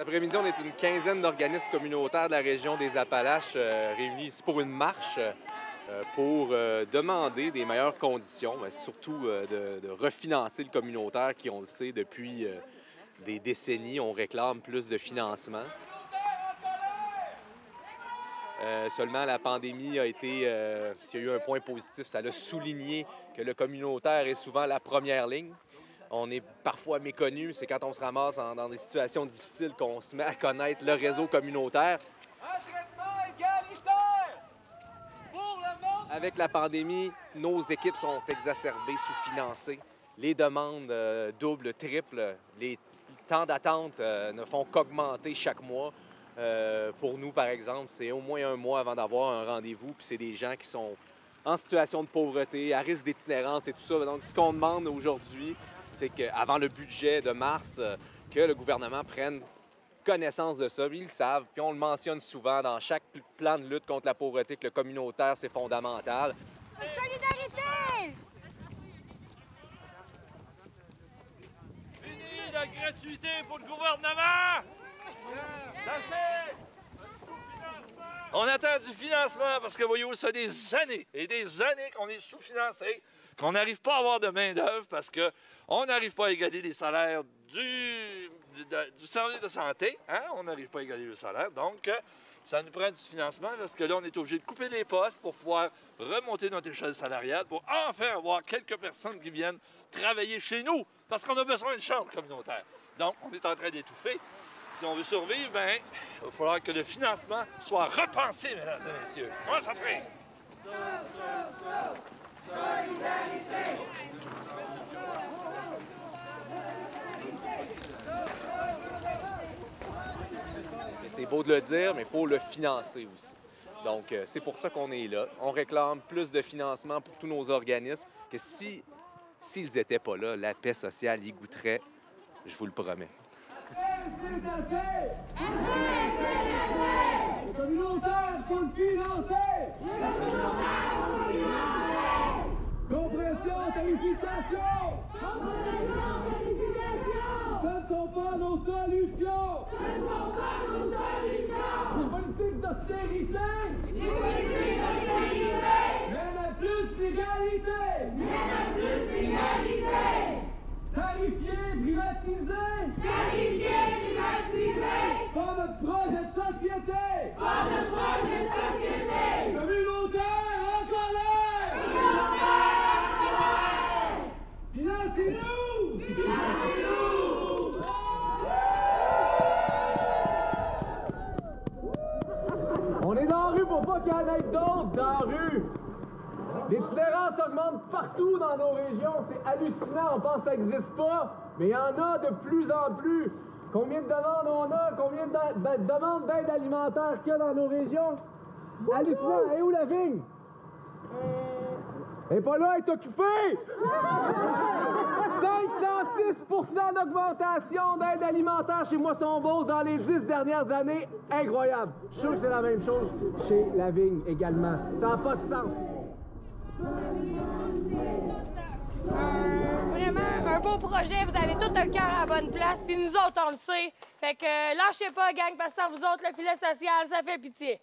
Après-midi, on est une quinzaine d'organismes communautaires de la région des Appalaches euh, réunis ici pour une marche euh, pour euh, demander des meilleures conditions, mais surtout de, refinancer le communautaire qui, on le sait, depuis des décennies, on réclame plus de financement. Seulement la pandémie a été, s'il y a eu un point positif, ça l'a souligné que le communautaire est souvent la première ligne. On est parfois méconnu, c'est quand on se ramasse en- dans des situations difficiles qu'on se met à connaître le réseau communautaire. Un traitement égalitaire pour le monde. Avec la pandémie, nos équipes sont exacerbées, sous-financées. Les demandes euh, doublent, triplent. Les temps d'attente euh, ne font qu'augmenter chaque mois. Euh, pour nous, par exemple, c'est au moins un mois avant d'avoir un rendez-vous. Puis c'est des gens qui sont en situation de pauvreté, à risque d'itinérance et tout ça. Donc, ce qu'on demande aujourd'hui, c'est qu'avant le budget de mars, euh, que le gouvernement prenne connaissance de ça. Ils le savent. Puis on le mentionne souvent dans chaque pl- plan de lutte contre la pauvreté que le communautaire, c'est fondamental. Solidarité! Fini la gratuité pour le gouvernement. Assez. On attend du financement parce que voyez-vous, ça fait des années et des années qu'on est sous-financé, qu'on n'arrive pas à avoir de main-d'œuvre parce qu'on n'arrive pas à égaler les salaires du, du, service de santé. hein? On n'arrive pas à égaler le salaire. Donc, euh, ça nous prend du financement parce que là, on est obligé de couper les postes pour pouvoir remonter notre échelle salariale, pour enfin avoir quelques personnes qui viennent travailler chez nous parce qu'on a besoin de chambre communautaire. Donc, on est en train d'étouffer. Si on veut survivre, ben, il va falloir que le financement soit repensé, mesdames et messieurs. Comment ça ferait? Beau de le dire, mais il faut le financer aussi. Donc, euh, c'est pour ça qu'on est là. On réclame plus de financement pour tous nos organismes, que si s'ils n'étaient pas là, la paix sociale y goûterait, je vous le promets. Le faut le financer! Compression, tarification! Ce ne sont pas nos solutions! Les politiques d'austérité! Mènent à plus d'égalité! Tarifier, privatiser! Pas notre projet de société! Pas notre projet pour pas qu'il y en ait d'autres dans la rue! L'itinérance augmente partout dans nos régions. C'est hallucinant. On pense que ça n'existe pas, mais il y en a de plus en plus. Combien de demandes on a? Combien de, de- de demandes d'aide alimentaire qu'il y a dans nos régions? Hallucinant. Et où la vigne? Est pas là, est occupée! 506% d'augmentation d'aide alimentaire chez Moisson Beauce dans les 10 dernières années. Incroyable. Je suis sûr que c'est la même chose chez la vigne également. Ça n'a pas de sens. Vraiment un beau projet, vous avez tout le cœur à la bonne place, puis nous autres, on le sait. Fait que euh, lâchez pas, gang, parce que sans vous autres, le filet social, ça fait pitié.